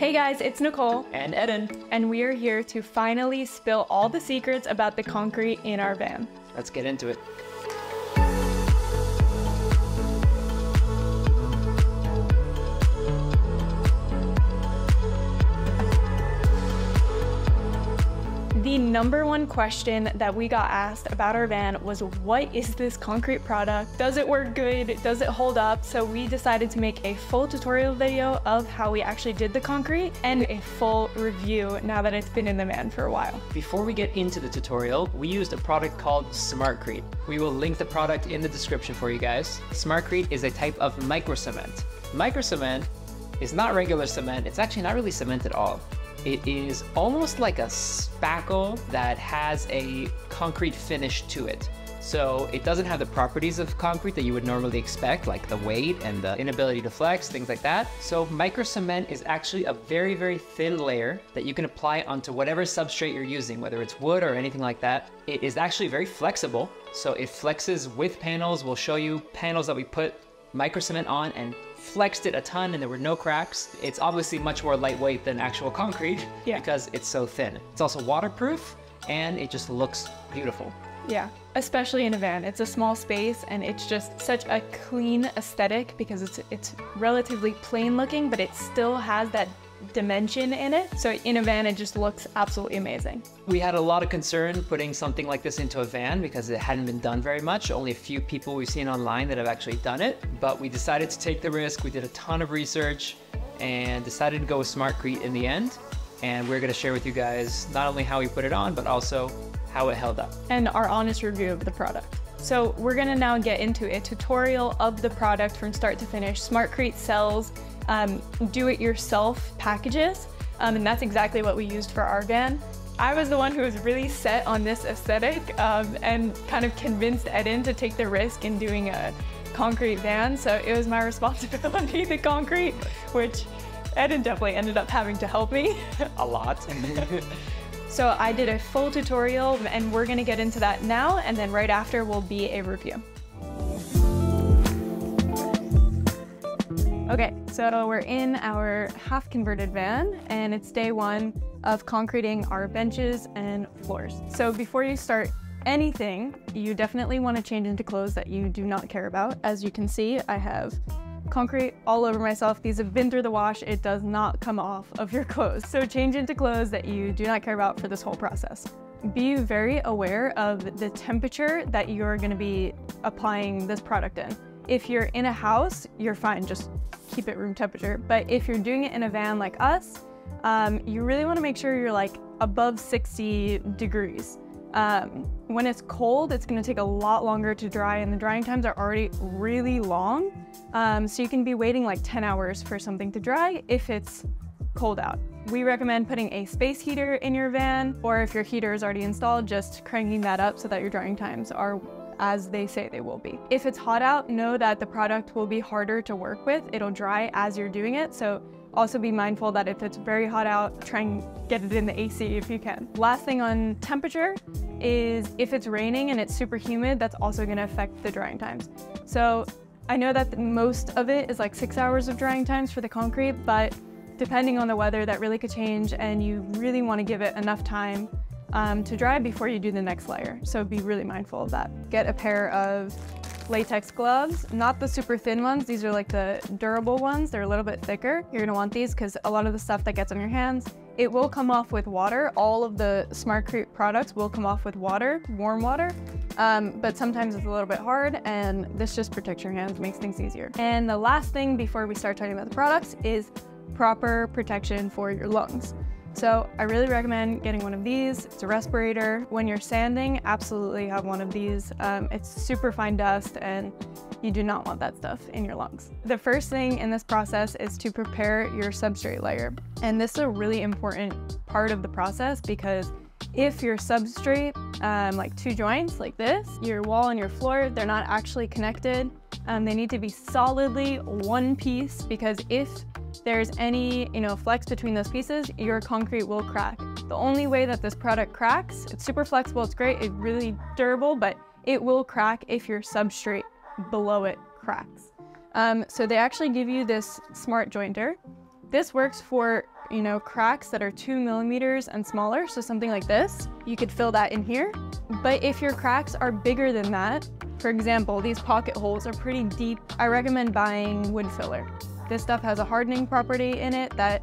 Hey guys, it's Nicole, And Edden. and we are here to finally spill all the secrets about the concrete in our van. Let's get into it. The number one question that we got asked about our van was what is this concrete product? Does it work good? Does it hold up? So we decided to make a full tutorial video of how we actually did the concrete and a full review now that it's been in the van for a while. Before we get into the tutorial, we used a product called SmartCret. We will link the product in the description for you guys. SmartCret is a type of micro cement. Micro cement is not regular cement, it's actually not really cement at all. It is almost like a spackle that has a concrete finish to it. So it doesn't have the properties of concrete that you would normally expect, like the weight and the inability to flex, things like that. So micro cement is actually a very, very thin layer that you can apply onto whatever substrate you're using, whether it's wood or anything like that. It is actually very flexible. So it flexes with panels. We'll show you panels that we put micro cement on and flexed it a ton and there were no cracks. It's obviously much more lightweight than actual concrete Yeah. because it's so thin. It's also waterproof and it just looks beautiful. Yeah, especially in a van. It's a small space and it's just such a clean aesthetic because it's it's relatively plain looking, but it still has that dimension in it. So in a van it just looks absolutely amazing. We had a lot of concern putting something like this into a van because it hadn't been done very much. Only a few people we've seen online that have actually done it, but we decided to take the risk. We did a ton of research and decided to go with SmartCret in the end. And we're gonna share with you guys not only how we put it on, but also how it held up. And our honest review of the product. So we're gonna now get into a tutorial of the product from start to finish. SmartCret sells um, do-it-yourself packages, um, and that's exactly what we used for our van. I was the one who was really set on this aesthetic um, and kind of convinced Edden to take the risk in doing a concrete van. So it was my responsibility, the concrete, which Edden definitely ended up having to help me. A lot. So I did a full tutorial and we're gonna get into that now and then right after will be a review. Okay, so we're in our half converted van and it's day one of concreting our benches and floors. So before you start anything, you definitely want to change into clothes that you do not care about. As you can see, I have concrete all over myself. These have been through the wash. It does not come off of your clothes. So change into clothes that you do not care about for this whole process. Be very aware of the temperature that you're gonna be applying this product in. If you're in a house, you're fine, just keep it room temperature. But if you're doing it in a van like us, um, you really wanna make sure you're like above 60 degrees. Um, when it's cold, it's gonna take a lot longer to dry and the drying times are already really long. Um, so you can be waiting like 10 hours for something to dry if it's cold out. We recommend putting a space heater in your van, or if your heater is already installed, just cranking that up so that your drying times are as they say they will be. If it's hot out, know that the product will be harder to work with. It'll dry as you're doing it, so also be mindful that if it's very hot out, try and get it in the AC if you can. Last thing on temperature is if it's raining and it's super humid, that's also gonna affect the drying times. So I know that most of it is like six hours of drying times for the concrete, but depending on the weather, that really could change and you really wanna give it enough time um, to dry before you do the next layer. So be really mindful of that. Get a pair of latex gloves, not the super thin ones. These are like the durable ones. They're a little bit thicker. You're gonna want these because a lot of the stuff that gets on your hands, it will come off with water. All of the SmartCret products will come off with water, warm water. Um, but sometimes it's a little bit hard and this just protects your hands, makes things easier. And the last thing before we start talking about the products is proper protection for your lungs. So I really recommend getting one of these. It's a respirator. When you're sanding, absolutely have one of these. Um, it's super fine dust and you do not want that stuff in your lungs. The first thing in this process is to prepare your substrate layer. And this is a really important part of the process because if your substrate, um, like two joints like this, your wall and your floor, they're not actually connected, um, they need to be solidly one piece because if there's any, you know, flex between those pieces, your concrete will crack. The only way that this product cracks, it's super flexible, it's great, it's really durable, but it will crack if your substrate below it cracks. Um, so they actually give you this smart jointer This works for, you know, cracks that are two millimeters and smaller, so something like this, you could fill that in here. But if your cracks are bigger than that, for example, these pocket holes are pretty deep, I recommend buying wood filler. This stuff has a hardening property in it that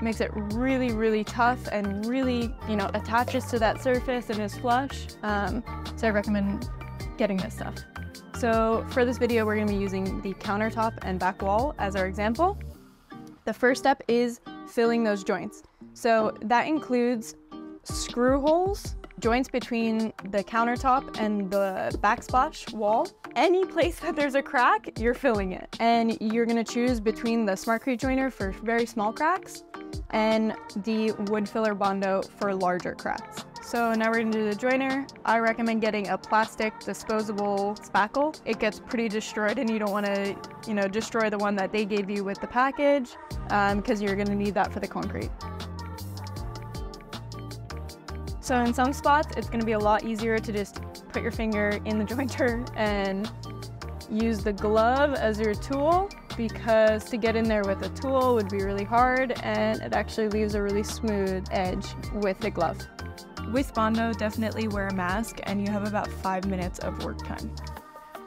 makes it really, really tough and really, you know, attaches to that surface and is flush. Um, so I recommend getting this stuff. So for this video, we're gonna be using the countertop and back wall as our example. The first step is filling those joints. So that includes screw holes, joints between the countertop and the backsplash wall. Any place that there's a crack, you're filling it. And you're gonna choose between the Smart SmartCret joiner for very small cracks and the wood filler Bondo for larger cracks. So now we're gonna do the joiner. I recommend getting a plastic disposable spackle. It gets pretty destroyed and you don't wanna, you know, destroy the one that they gave you with the package because um, you're gonna need that for the concrete. So in some spots, it's gonna be a lot easier to just put your finger in the jointer and use the glove as your tool because to get in there with a tool would be really hard and it actually leaves a really smooth edge with the glove. With Bondo, definitely wear a mask and you have about five minutes of work time.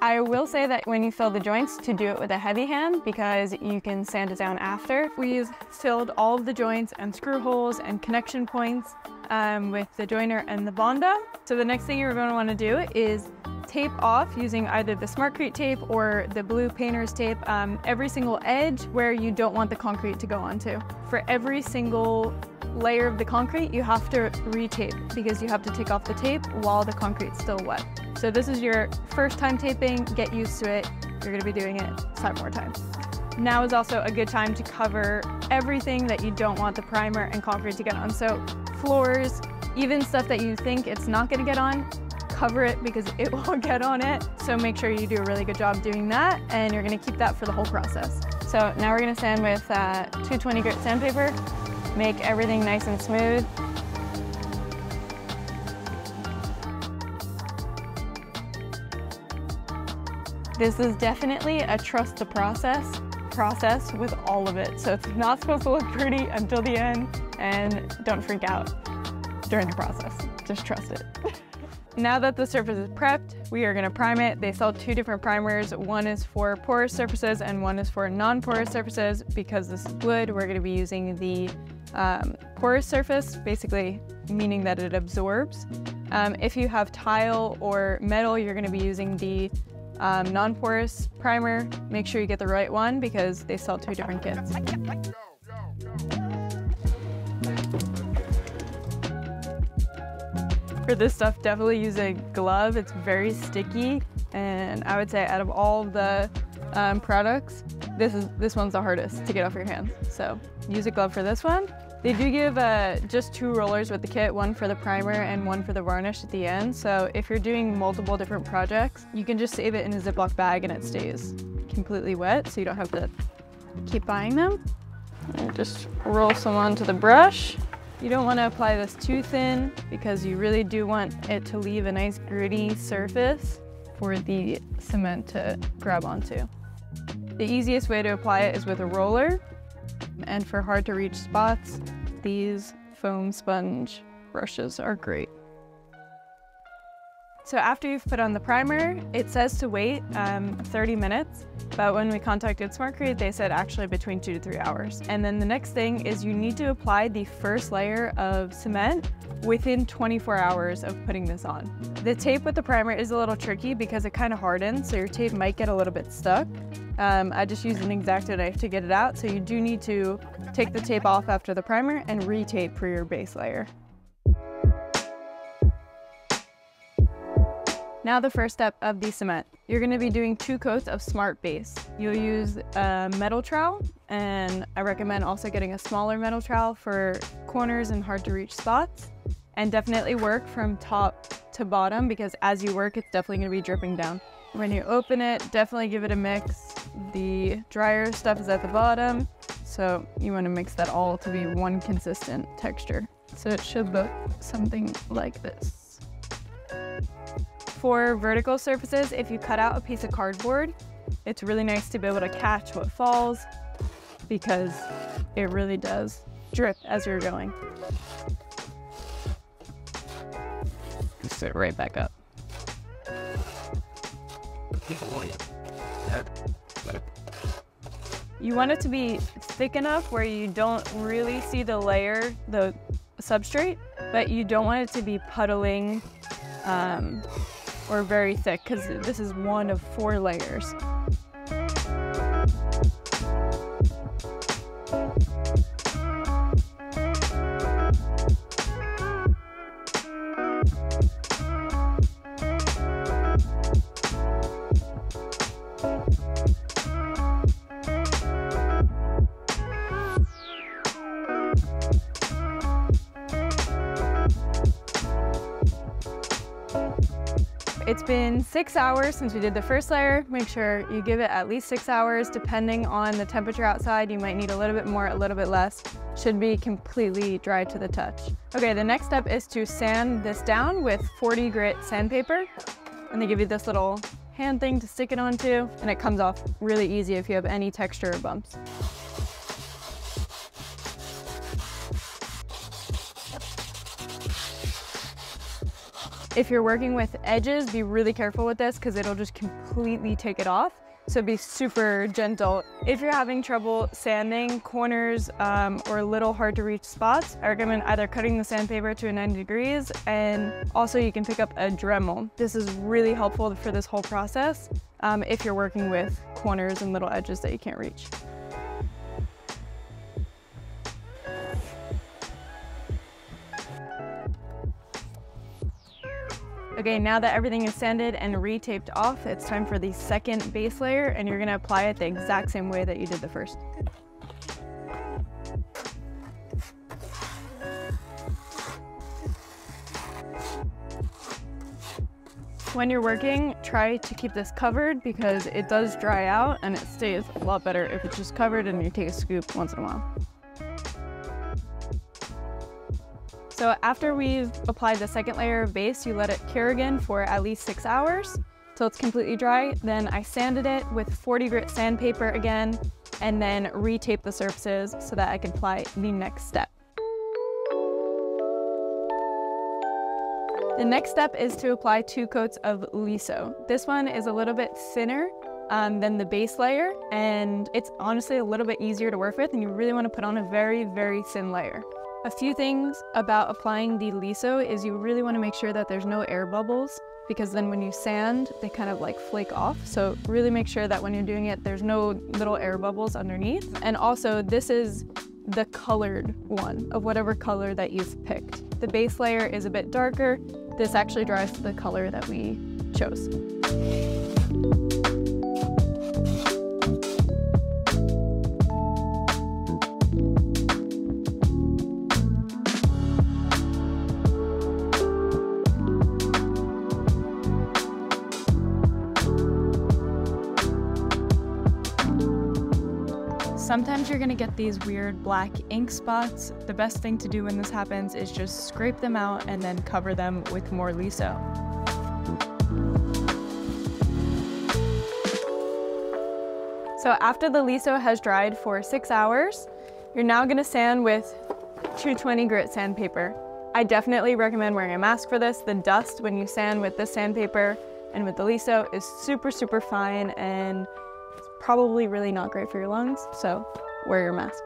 I will say that when you fill the joints to do it with a heavy hand because you can sand it down after. We've filled all of the joints and screw holes and connection points um, with the joiner and the Bondo. So the next thing you're going to want to do is tape off using either the SmartCret tape or the blue painter's tape um, every single edge where you don't want the concrete to go onto. For every single layer of the concrete, you have to retape because you have to take off the tape while the concrete's still wet. So this is your first time taping, get used to it. You're gonna be doing it five more times. Now is also a good time to cover everything that you don't want the primer and concrete to get on. So floors, even stuff that you think it's not gonna get on, cover it because it will get on it. So make sure you do a really good job doing that and you're gonna keep that for the whole process. So now we're gonna sand with uh, 220 grit sandpaper, make everything nice and smooth. This is definitely a trust the process process with all of it. So it's not supposed to look pretty until the end and don't freak out during the process. Just trust it. Now that the surface is prepped, we are gonna prime it. They sell two different primers. One is for porous surfaces and one is for non-porous surfaces. Because this is wood, we're gonna be using the um, porous surface, basically meaning that it absorbs. Um, if you have tile or metal, you're gonna be using the um, non-porous primer. Make sure you get the right one because they sell two different kits. For this stuff, definitely use a glove. It's very sticky, and I would say out of all the um, products, this is this one's the hardest to get off your hands. So use a glove for this one. They do give uh, just two rollers with the kit, one for the primer and one for the varnish at the end. So if you're doing multiple different projects, you can just save it in a Ziploc bag and it stays completely wet, so you don't have to keep buying them. And just roll some onto the brush. You don't want to apply this too thin because you really do want it to leave a nice gritty surface for the cement to grab onto. The easiest way to apply it is with a roller and for hard to reach spots, these foam sponge brushes are great. So after you've put on the primer, it says to wait um, 30 minutes, but when we contacted SmartCret, they said actually between two to three hours. And then the next thing is you need to apply the first layer of cement within 24 hours of putting this on. The tape with the primer is a little tricky because it kind of hardens, so your tape might get a little bit stuck. Um, I just used an X-Acto knife to get it out, so you do need to take the tape off after the primer and retape for your base layer. Now the first step of the cement. You're gonna be doing two coats of Smart Base. You'll use a metal trowel, and I recommend also getting a smaller metal trowel for corners and hard to reach spots. And definitely work from top to bottom because as you work, it's definitely gonna be dripping down. When you open it, definitely give it a mix. The drier stuff is at the bottom, so you wanna mix that all to be one consistent texture. So it should look something like this. For vertical surfaces, if you cut out a piece of cardboard, it's really nice to be able to catch what falls because it really does drip as you're going. Sit right back up. You want it to be thick enough where you don't really see the layer, the substrate, but you don't want it to be puddling um, or very thick because this is one of four layers. Six hours since we did the first layer. Make sure you give it at least six hours. Depending on the temperature outside, you might need a little bit more, a little bit less. Should be completely dry to the touch. Okay, the next step is to sand this down with 40 grit sandpaper. And they give you this little hand thing to stick it onto, and it comes off really easy if you have any texture or bumps. If you're working with edges, be really careful with this because it'll just completely take it off. So be super gentle. If you're having trouble sanding corners um, or little hard to reach spots, I recommend either cutting the sandpaper to 90 degrees and also you can pick up a Dremel. This is really helpful for this whole process um, if you're working with corners and little edges that you can't reach. Okay, now that everything is sanded and retaped off, it's time for the second base layer and you're gonna apply it the exact same way that you did the first. When you're working, try to keep this covered because it does dry out and it stays a lot better if it's just covered and you take a scoop once in a while. So after we've applied the second layer of base, you let it cure again for at least six hours till it's completely dry. Then I sanded it with 40 grit sandpaper again, and then retape the surfaces so that I can apply the next step. The next step is to apply two coats of Liso. This one is a little bit thinner um, than the base layer, and it's honestly a little bit easier to work with, and you really want to put on a very, very thin layer. A few things about applying the liso is you really want to make sure that there's no air bubbles because then when you sand, they kind of like flake off. So really make sure that when you're doing it, there's no little air bubbles underneath. And also this is the colored one of whatever color that you've picked. The base layer is a bit darker. This actually dries to the color that we chose. Sometimes you're gonna get these weird black ink spots. The best thing to do when this happens is just scrape them out and then cover them with more liso. So after the liso has dried for six hours, you're now gonna sand with 220 grit sandpaper. I definitely recommend wearing a mask for this. The dust when you sand with this sandpaper and with the liso is super, super fine and probably really not great for your lungs, so wear your mask.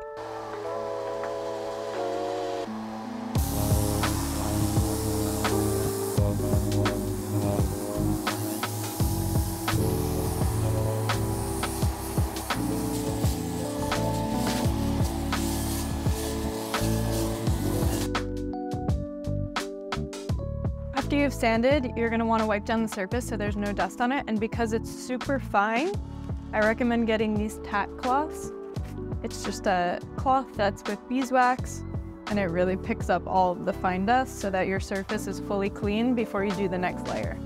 After you've sanded, you're gonna wanna wipe down the surface so there's no dust on it, and because it's super fine, I recommend getting these tack cloths. It's just a cloth that's with beeswax and it really picks up all the fine dust so that your surface is fully clean before you do the next layer.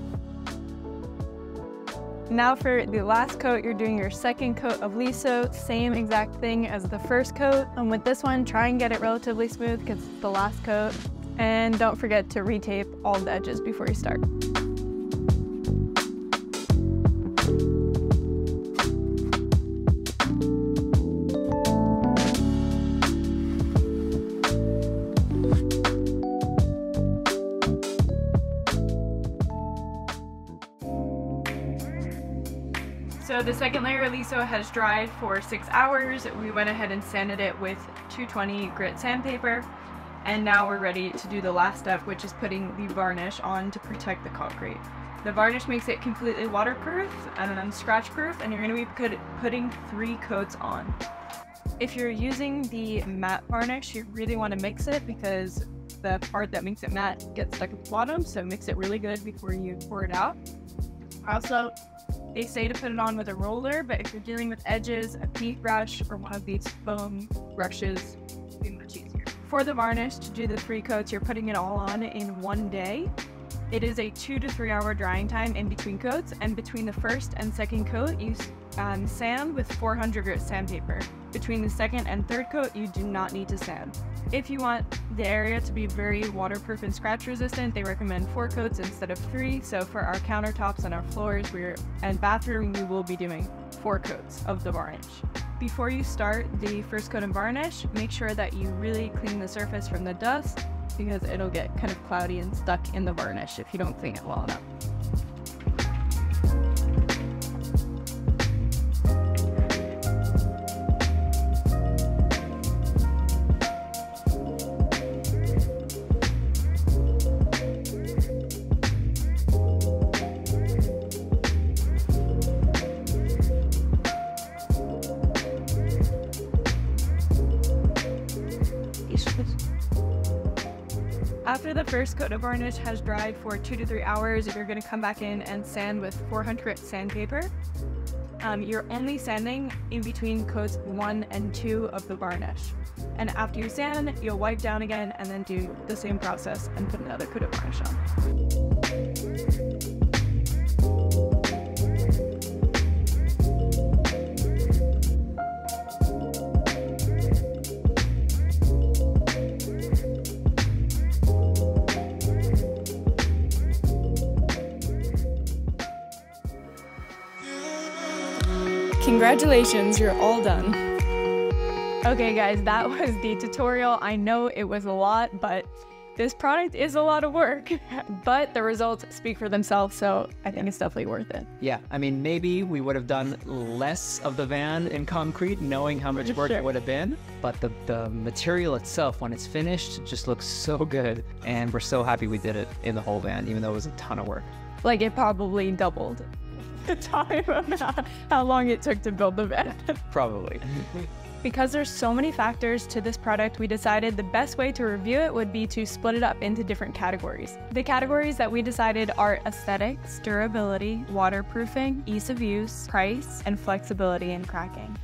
Now for the last coat, you're doing your second coat of Liso, same exact thing as the first coat. And with this one, try and get it relatively smooth because it's the last coat. And don't forget to retape all the edges before you start. So the second layer of liso has dried for six hours. We went ahead and sanded it with 220 grit sandpaper. And now we're ready to do the last step, which is putting the varnish on to protect the concrete. The varnish makes it completely waterproof and then scratch proof, and you're gonna be put, putting three coats on. If you're using the matte varnish, you really wanna mix it because the part that makes it matte gets stuck at the bottom, so mix it really good before you pour it out. Also, they say to put it on with a roller, but if you're dealing with edges, a paintbrush or one of these foam brushes will be much easier. For the varnish, to do the three coats, you're putting it all on in one day. It is a two to three hour drying time in between coats, and between the first and second coat, you um, sand with 400 grit sandpaper. Between the second and third coat, you do not need to sand. If you want the area to be very waterproof and scratch resistant, they recommend four coats instead of three. So for our countertops and our floors we're, and bathroom, we will be doing four coats of the varnish. Before you start the first coat of varnish, make sure that you really clean the surface from the dust because it'll get kind of cloudy and stuck in the varnish if you don't clean it well enough. After the first coat of varnish has dried for two to three hours, you're going to come back in and sand with 400 sandpaper. Um, you're only sanding in between coats one and two of the varnish. And after you sand, you'll wipe down again and then do the same process and put another coat of varnish on. Congratulations, you're all done. Okay guys, that was the tutorial. I know it was a lot, but this product is a lot of work, but the results speak for themselves, so I think it's definitely worth it. Yeah, I mean, maybe we would have done less of the van in concrete, knowing how much work sure. it would have been, but the, the material itself, when it's finished, just looks so good, and we're so happy we did it in the whole van, even though it was a ton of work. Like, it probably doubled the time of how, long it took to build the bed. Probably. Because there's so many factors to this product, we decided the best way to review it would be to split it up into different categories. The categories that we decided are aesthetics, durability, waterproofing, ease of use, price, and flexibility and cracking.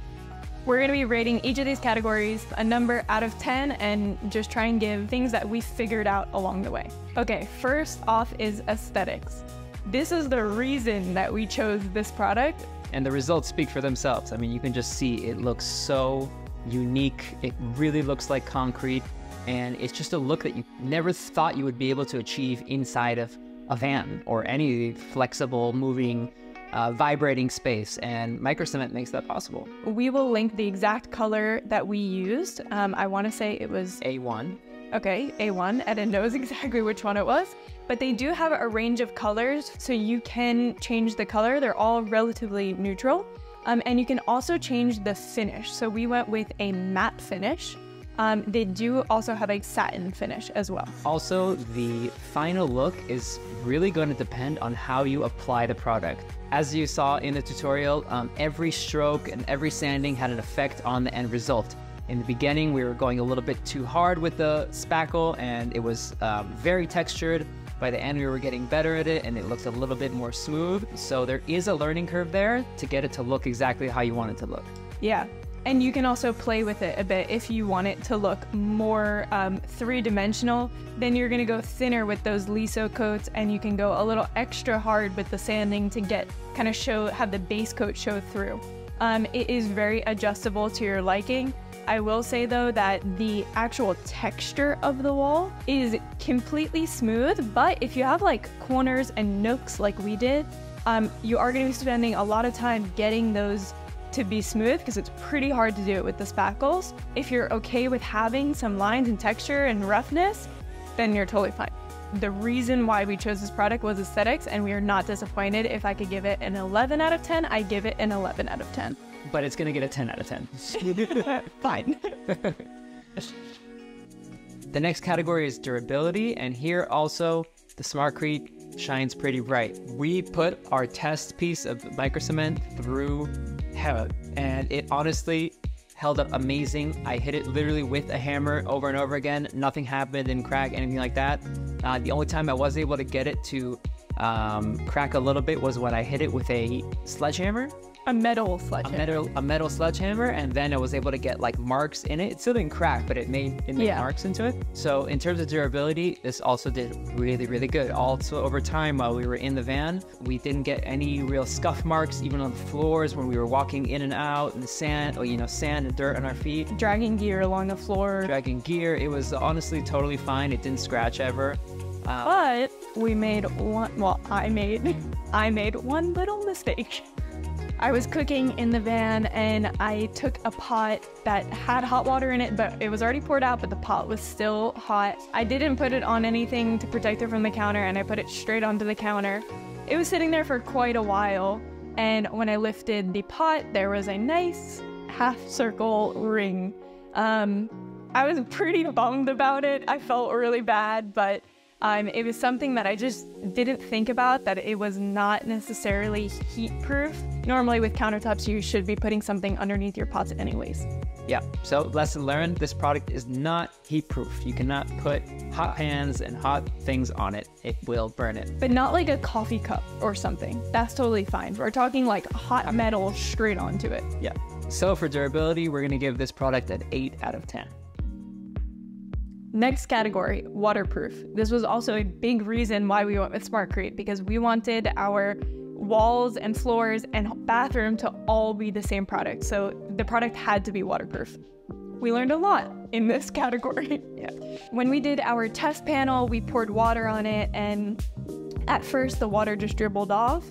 We're going to be rating each of these categories a number out of 10 and just try and give things that we figured out along the way. Okay, first off is aesthetics. This is the reason that we chose this product. And the results speak for themselves. I mean, you can just see it looks so unique. It really looks like concrete. And it's just a look that you never thought you would be able to achieve inside of a van or any flexible, moving, uh, vibrating space. And microcement makes that possible. We will link the exact color that we used. Um, I want to say it was A1. Okay, A1. Edden knows exactly which one it was but they do have a range of colors, so you can change the color. They're all relatively neutral. Um, and you can also change the finish. So we went with a matte finish. Um, they do also have a satin finish as well. Also, the final look is really going to depend on how you apply the product. As you saw in the tutorial, um, every stroke and every sanding had an effect on the end result. In the beginning, we were going a little bit too hard with the spackle and it was um, very textured. By the end, we were getting better at it and it looked a little bit more smooth. So there is a learning curve there to get it to look exactly how you want it to look. Yeah. And you can also play with it a bit if you want it to look more um, three dimensional. Then you're gonna go thinner with those liso coats, and you can go a little extra hard with the sanding to get kind of show have the base coat show through. Um, it is very adjustable to your liking. I will say though that the actual texture of the wall is completely smooth, but if you have like corners and nooks like we did, um, you are going to be spending a lot of time getting those to be smooth because it's pretty hard to do it with the spackles. If you're okay with having some lines and texture and roughness, then you're totally fine. the reason why we chose this product was aesthetics, and we are not disappointed. If I could give it an 11 out of 10, I give it an 11 out of 10. But it's gonna get a 10 out of 10. Fine. the next category is durability, and here also the Smartcret shines pretty bright. We put our test piece of micro cement through hell, and it honestly held up amazing. I hit it literally with a hammer over and over again. Nothing happened, didn't crack, anything like that. Uh, the only time I was able to get it to um, crack a little bit was when I hit it with a sledgehammer a metal a sledgehammer. metal a metal sledgehammer and then I was able to get like marks in it. It still didn't crack, but it made it made Yeah. marks into it. So in terms of durability, this also did really, really good. Also over time while we were in the van, we didn't get any real scuff marks even on the floors when we were walking in and out in the sand or you know, sand and dirt on our feet. Dragging gear along the floor. Dragging gear, it was honestly totally fine. It didn't scratch ever. Um, But we made one, well, I made, I made one little mistake. I was cooking in the van and I took a pot that had hot water in it, but it was already poured out, but the pot was still hot. I didn't put it on anything to protect it from the counter and I put it straight onto the counter. It was sitting there for quite a while, and when I lifted the pot, there was a nice half circle ring. Um, I was pretty bummed about it. I felt really bad, but um, it was something that I just didn't think about that it was not necessarily heat proof. Normally, with countertops, you should be putting something underneath your pots, anyways. Yeah, so lesson learned this product is not heat proof. You cannot put hot pans and hot things on it, it will burn it. But not like a coffee cup or something. That's totally fine. We're talking like hot metal straight onto it. Yeah. So for durability, we're gonna give this product an 8 out of 10. Next category, waterproof. This was also a big reason why we went with Smartcret because we wanted our walls and floors and bathroom to all be the same product. So the product had to be waterproof. We learned a lot in this category. yeah. When we did our test panel, we poured water on it and at first the water just dribbled off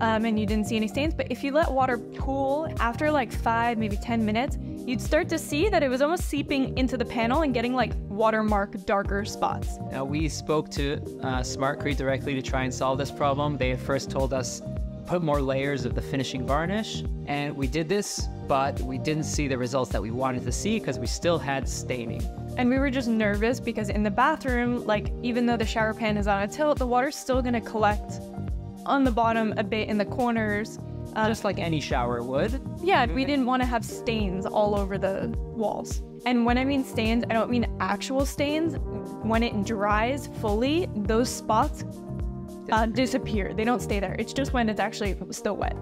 um, and you didn't see any stains. But if you let water cool after like five, maybe 10 minutes, you'd start to see that it was almost seeping into the panel and getting like watermark darker spots. Now we spoke to uh, Smartcret directly to try and solve this problem. They first told us put more layers of the finishing varnish, and we did this, but we didn't see the results that we wanted to see because we still had staining. And we were just nervous because in the bathroom, like even though the shower pan is on a tilt, the water's still gonna collect on the bottom a bit in the corners. Uh, Just like any shower would. yeah, we didn't want to have stains all over the walls. And when I mean stains, I don't mean actual stains. When it dries fully, those spots uh, disappear. They don't stay there. It's just when it's actually still wet.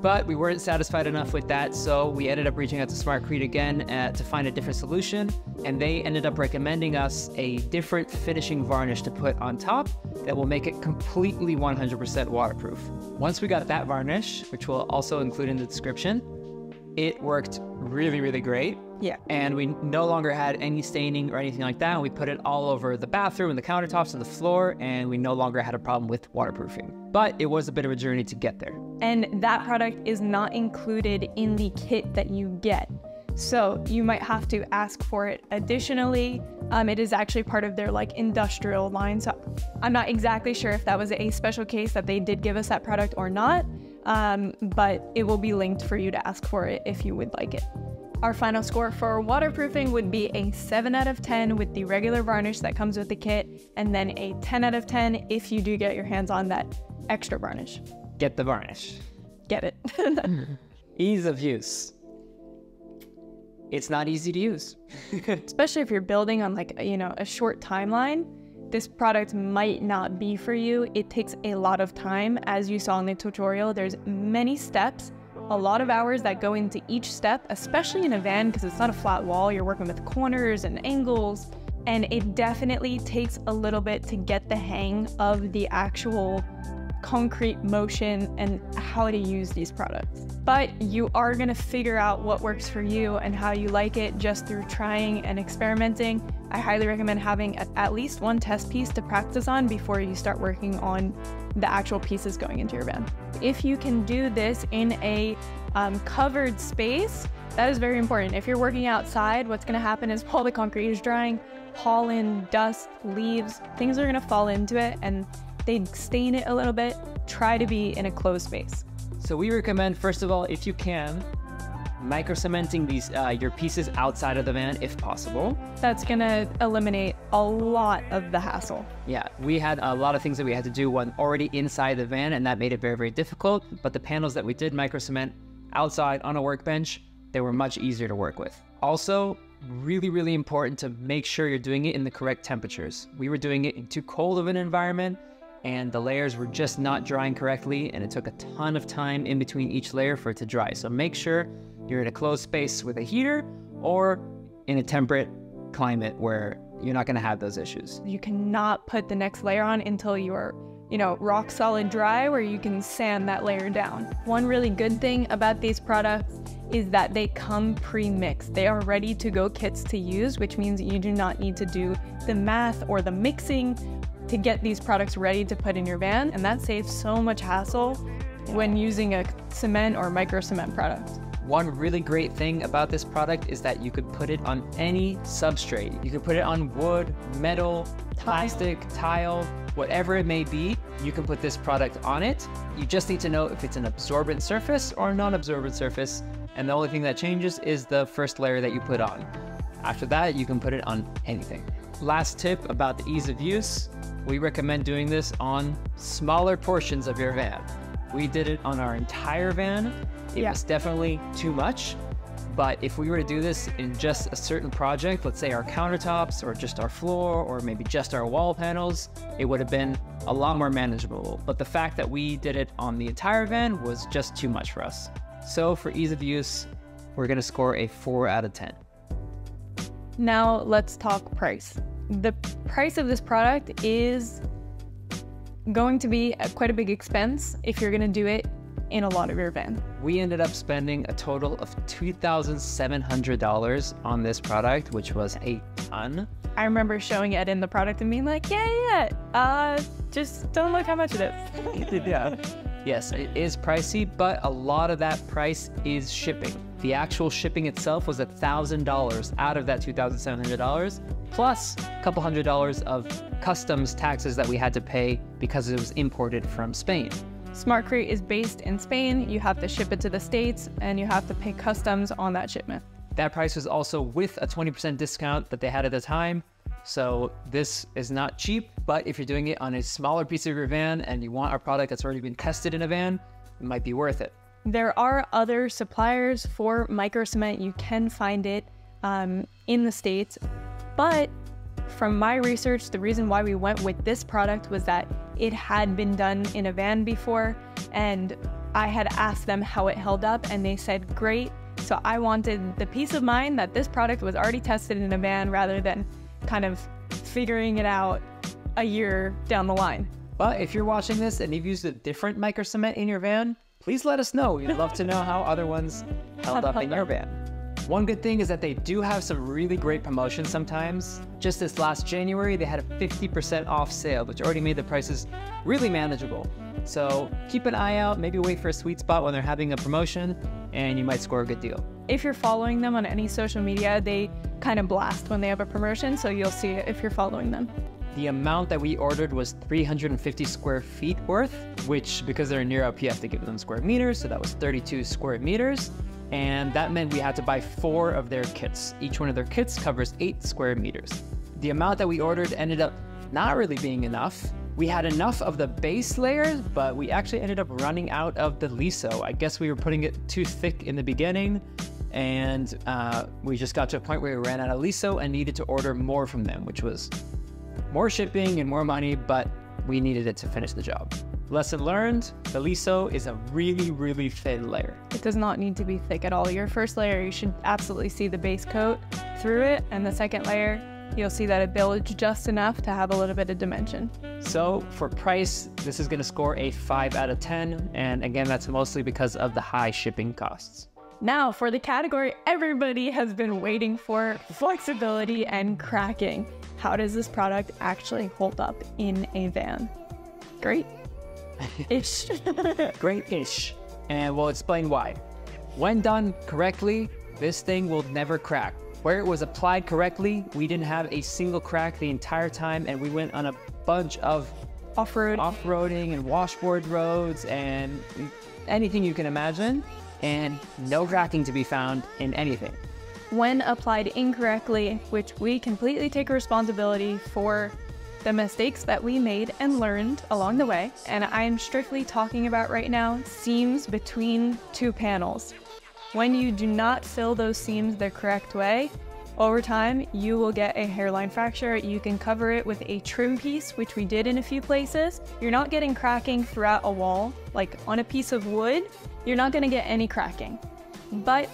But we weren't satisfied enough with that, so we ended up reaching out to Smart Smartcret again uh, to find a different solution, and they ended up recommending us a different finishing varnish to put on top that will make it completely 100% waterproof. Once we got that varnish, which we'll also include in the description, it worked really, really great. Yeah. And we no longer had any staining or anything like that. We put it all over the bathroom and the countertops and the floor, and we no longer had a problem with waterproofing. But it was a bit of a journey to get there. And that product is not included in the kit that you get. So you might have to ask for it additionally. Um, it is actually part of their like industrial line. So I'm not exactly sure if that was a special case that they did give us that product or not. Um, but it will be linked for you to ask for it if you would like it. Our final score for waterproofing would be a 7 out of 10 with the regular varnish that comes with the kit, and then a 10 out of 10 if you do get your hands on that extra varnish. Get the varnish. Get it. Ease of use. It's not easy to use. Especially if you're building on like, you know, a short timeline, this product might not be for you. It takes a lot of time. As you saw in the tutorial, there's many steps, a lot of hours that go into each step, especially in a van because it's not a flat wall. You're working with corners and angles, and it definitely takes a little bit to get the hang of the actual concrete motion and how to use these products. But you are to figure out what works for you and how you like it just through trying and experimenting. I highly recommend having at, least one test piece to practice on before you start working on the actual pieces going into your van. If you can do this in a um, covered space, That is very important. If you're working outside, what's gonna happen is while the concrete is drying, pollen, dust, leaves, things are gonna fall into it and they stain it a little bit. Try to be in a closed space. So we recommend, first of all, if you can, micro cementing these uh, your pieces outside of the van if possible. That's gonna eliminate a lot of the hassle. Yeah, we had a lot of things that we had to do when already inside the van, and that made it very, very difficult. But the panels that we did micro cement outside on a workbench, they were much easier to work with. Also, really, really important to make sure you're doing it in the correct temperatures. We were doing it in too cold of an environment, and the layers were just not drying correctly, and it took a ton of time in between each layer for it to dry. So make sure you're in a closed space with a heater or in a temperate climate where you're not going to have those issues. You cannot put the next layer on until you're, you know, rock solid dry where you can sand that layer down. One really good thing about these products is that they come pre-mixed. They are ready to go kits to use, which means you do not need to do the math or the mixing to get these products ready to put in your van. And that saves so much hassle when using a cement or micro cement product. One really great thing about this product is that you could put it on any substrate. You can put it on wood, metal, plastic, tile, whatever it may be, you can put this product on it. You just need to know if it's an absorbent surface or a non-absorbent surface. And the only thing that changes is the first layer that you put on. After that, you can put it on anything. Last tip about the ease of use, we recommend doing this on smaller portions of your van. We did it on our entire van it yeah. was definitely too much. But if we were to do this in just a certain project, let's say our countertops or just our floor or maybe just our wall panels, it would have been a lot more manageable. But the fact that we did it on the entire van was just too much for us. So for ease of use, we're gonna score a four out of 10. Now let's talk price. The price of this product is going to be quite a big expense if you're gonna do it in a lot of your van. We ended up spending a total of $2,700 on this product, which was a ton. I remember showing Edden the product and being like, yeah, yeah, uh, just don't look how much it is. yeah. Yes, it is pricey, but a lot of that price is shipping. The actual shipping itself was $1,000 out of that $2,700, plus a couple hundred dollars of customs taxes that we had to pay because it was imported from Spain. SmartCret is based in Spain. You have to ship it to the States and you have to pay customs on that shipment. That price was also with a 20% discount that they had at the time. So this is not cheap, but if you're doing it on a smaller piece of your van and you want a product that's already been tested in a van, it might be worth it. There are other suppliers for micro cement. You can find it um, in the States, but from my research, the reason why we went with this product was that it had been done in a van before, and I had asked them how it held up, and they said great. So I wanted the peace of mind that this product was already tested in a van rather than kind of figuring it out a year down the line. But if you're watching this and you've used a different micro cement in your van, please let us know. We'd love to know how other ones held up in your van. One good thing is that they do have some really great promotions sometimes. Just this last January, they had a 50% off sale, which already made the prices really manageable. So keep an eye out, maybe wait for a sweet spot when they're having a promotion, and you might score a good deal. If you're following them on any social media, they kind of blast when they have a promotion, so you'll see it if you're following them. The amount that we ordered was 350 square feet worth, which because they're in Europe, you have to give them square meters, so that was 32 square meters and that meant we had to buy four of their kits. Each one of their kits covers eight square meters. The amount that we ordered ended up not really being enough. We had enough of the base layers, but we actually ended up running out of the liso. I guess we were putting it too thick in the beginning, and uh, we just got to a point where we ran out of liso and needed to order more from them, which was more shipping and more money, but we needed it to finish the job. Lesson learned, the liso is a really, really thin layer. It does not need to be thick at all. Your first layer, you should absolutely see the base coat through it, and the second layer, you'll see that it builds just enough to have a little bit of dimension. So for price, this is gonna score a five out of 10. And again, that's mostly because of the high shipping costs. Now for the category everybody has been waiting for, flexibility and cracking. How does this product actually hold up in a van? Great. Ish. Great ish. And we'll explain why. When done correctly, This thing will never crack. Where it was applied correctly, we didn't have a single crack the entire time, and we went on a bunch of Off-road. off-roading and washboard roads and anything you can imagine, and no cracking to be found in anything. when applied incorrectly, which we completely take responsibility for the mistakes that we made and learned along the way. And I'm strictly talking about right now seams between two panels. When you do not fill those seams the correct way, over time you will get a hairline fracture. You can cover it with a trim piece, which we did in a few places. You're not getting cracking throughout a wall, like on a piece of wood, you're not gonna get any cracking. But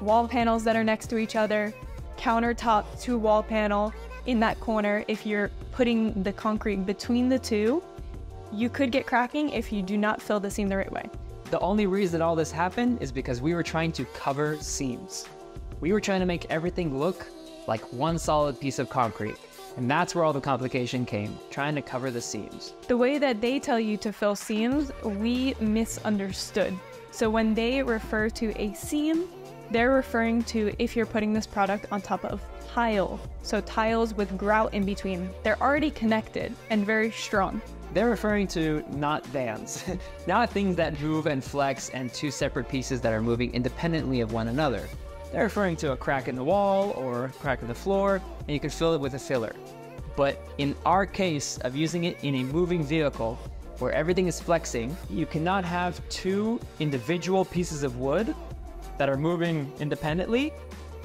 wall panels that are next to each other, countertop to wall panel in that corner, if you're putting the concrete between the two, you could get cracking if you do not fill the seam the right way. The only reason all this happened is because we were trying to cover seams. We were trying to make everything look like one solid piece of concrete. And that's where all the complication came, trying to cover the seams. The way that they tell you to fill seams, we misunderstood. So when they refer to a seam, they're referring to if you're putting this product on top of tile. So tiles with grout in between. They're already connected and very strong. They're referring to not vans, not things that move and flex and two separate pieces that are moving independently of one another. They're referring to a crack in the wall or crack in the floor, and you can fill it with a filler. But in our case of using it in a moving vehicle where everything is flexing, you cannot have two individual pieces of wood that are moving independently.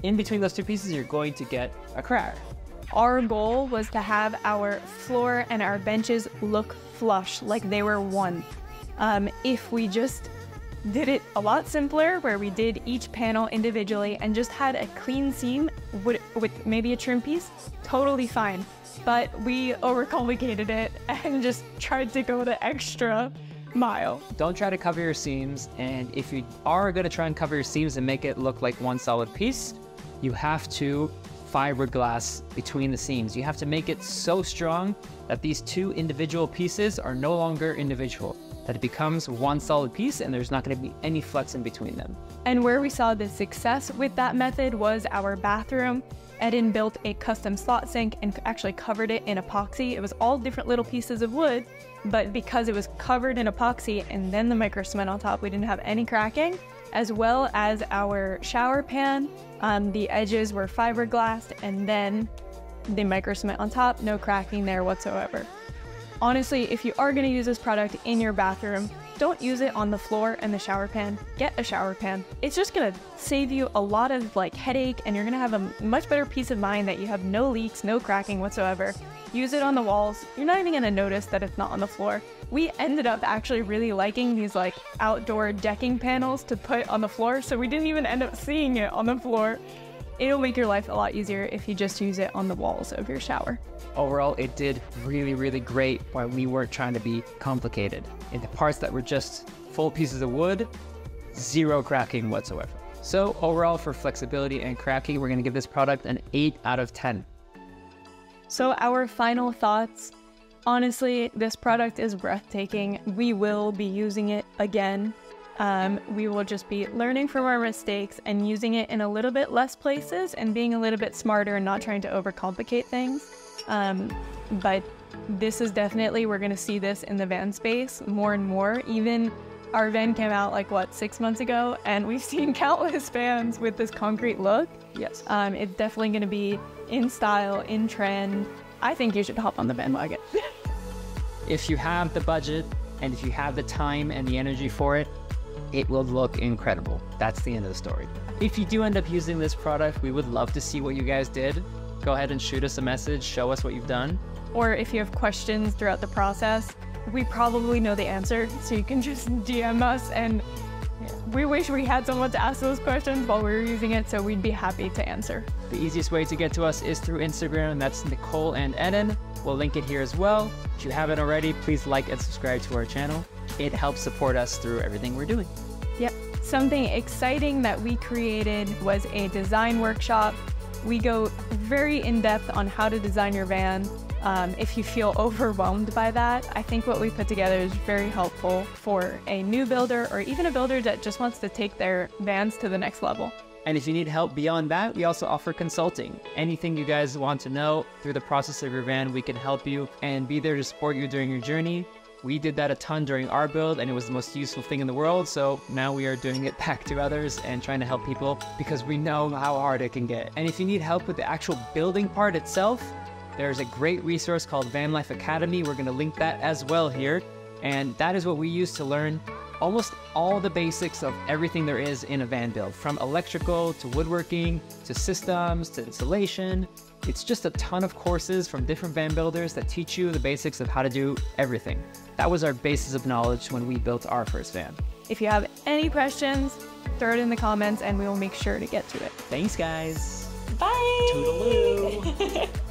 In between those two pieces, you're going to get a crack. Our goal was to have our floor and our benches look flush, like they were one. Um, if we just did it a lot simpler, where we did each panel individually and just had a clean seam with, with maybe a trim piece, totally fine. But we overcomplicated it and just tried to go the extra mile. Don't try to cover your seams, and if you are going to try and cover your seams and make it look like one solid piece, you have to fiberglass between the seams. You have to make it so strong that these two individual pieces are no longer individual, that it becomes one solid piece and there's not going to be any flex in between them. And where we saw the success with that method was our bathroom. Edden built a custom slot sink and actually covered it in epoxy. It was all different little pieces of wood, but because it was covered in epoxy and then the micro cement on top, we didn't have any cracking, as well as our shower pan. Um, the edges were fiberglassed and then the micro cement on top, no cracking there whatsoever. Honestly, if you are going to use this product in your bathroom, don't use it on the floor and the shower pan. Get a shower pan. It's just going to save you a lot of like headache and you're going to have a much better peace of mind that you have no leaks, no cracking whatsoever. Use it on the walls. You're not even to notice that it's not on the floor. We ended up actually really liking these like outdoor decking panels to put on the floor, so we didn't even end up seeing it on the floor. It'll make your life a lot easier if you just use it on the walls of your shower. Overall, it did really, really great while we weren't trying to be complicated. In the parts that were just full pieces of wood, zero cracking whatsoever. So overall, for flexibility and cracking, we're gonna give this product an 8 out of 10. So, our final thoughts. Honestly, this product is breathtaking. We will be using it again. Um, we will just be learning from our mistakes and using it in a little bit less places and being a little bit smarter and not trying to overcomplicate things. Um, but this is definitely, we're going to see this in the van space more and more. Even our van came out like what, six months ago, and we've seen countless vans with this concrete look. Yes. Um, it's definitely going to be in style, in trend. I think you should hop on the bandwagon. if you have the budget and if you have the time and the energy for it, it will look incredible. That's the end of the story. If you do end up using this product, we would love to see what you guys did. Go ahead and shoot us a message, show us what you've done. or if you have questions throughout the process, we probably know the answer, so you can just DM us. And we wish we had someone to ask those questions while we were using it, so we'd be happy to answer. The easiest way to get to us is through Instagram. That's Nicole and Edden. We'll link it here as well. If you haven't already, please like and subscribe to our channel. It helps support us through everything we're doing. Yep. Something exciting that we created was a design workshop. We go very in depth on how to design your van. Um, if you feel overwhelmed by that, I think what we put together is very helpful for a new builder or even a builder that just wants to take their vans to the next level. And if you need help beyond that, we also offer consulting. Anything you guys want to know through the process of your van, we can help you and be there to support you during your journey. We did that a ton during our build and it was the most useful thing in the world. So now we are doing it back to others and trying to help people because we know how hard it can get. And if you need help with the actual building part itself, there's a great resource called Van Life Academy. We're going to link that as well here. And that is what we use to learn almost all the basics of everything there is in a van build, from electrical to woodworking to systems to installation. It's just a ton of courses from different van builders that teach you the basics of how to do everything. That was our basis of knowledge when we built our first van. If you have any questions, throw it in the comments and we will make sure to get to it. Thanks, guys. Bye. Toodaloo.